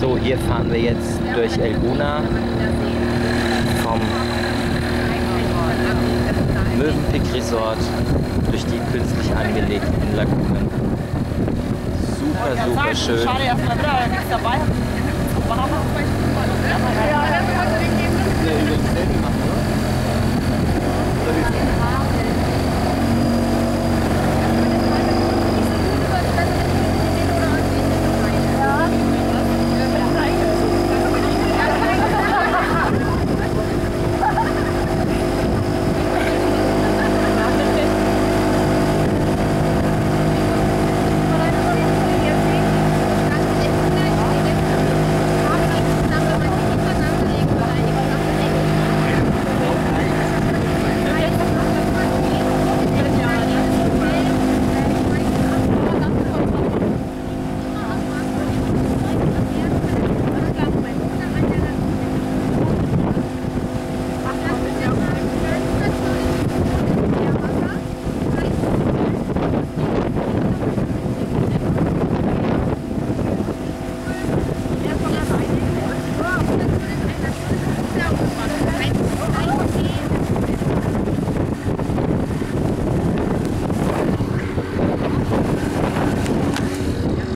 So, hier fahren wir jetzt durch Elguna vom Mövenpick Resort durch die künstlich angelegten Lagunen. Super, super schön. Schade, dass wir da nichts dabei.